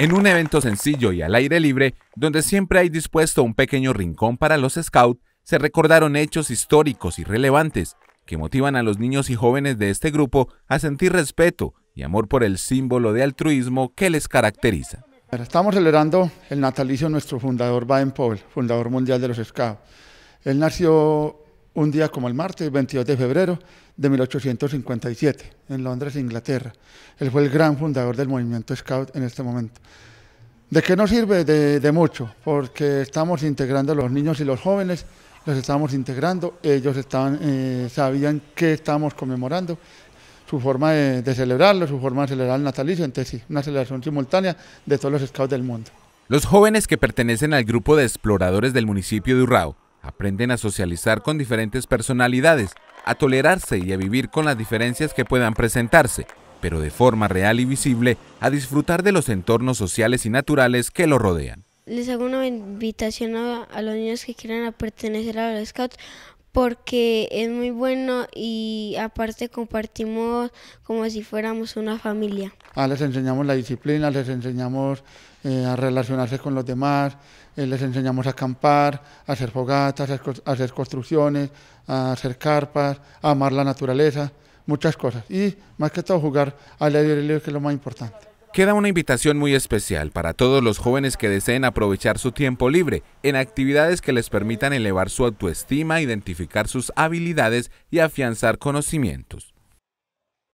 En un evento sencillo y al aire libre, donde siempre hay dispuesto un pequeño rincón para los scouts, se recordaron hechos históricos y relevantes que motivan a los niños y jóvenes de este grupo a sentir respeto y amor por el símbolo de altruismo que les caracteriza. Estamos celebrando el natalicio de nuestro fundador Baden Powell, fundador mundial de los Scouts. Él nació un día como el martes, 22 de febrero de 1857, en Londres, Inglaterra. Él fue el gran fundador del movimiento Scout en este momento. ¿De qué nos sirve? De, mucho, porque estamos integrando a los niños y los jóvenes, los estamos integrando, ellos estaban, eh, sabían qué estábamos conmemorando, su forma de, de, celebrarlo, su forma de celebrar el natalicio, entonces sí, una celebración simultánea de todos los scouts del mundo. Los jóvenes que pertenecen al grupo de exploradores del municipio de Urrao aprenden a socializar con diferentes personalidades, a tolerarse y a vivir con las diferencias que puedan presentarse, pero de forma real y visible a disfrutar de los entornos sociales y naturales que lo rodean. Les hago una invitación a, los niños que quieran pertenecer a los Scouts porque es muy bueno y aparte compartimos como si fuéramos una familia. Ah, les enseñamos la disciplina, les enseñamos eh, a relacionarse con los demás, eh, les enseñamos a acampar, a hacer fogatas, a hacer construcciones, a hacer carpas, a amar la naturaleza, muchas cosas. Y más que todo jugar al aire libre, que es lo más importante. Queda una invitación muy especial para todos los jóvenes que deseen aprovechar su tiempo libre en actividades que les permitan elevar su autoestima, identificar sus habilidades y afianzar conocimientos.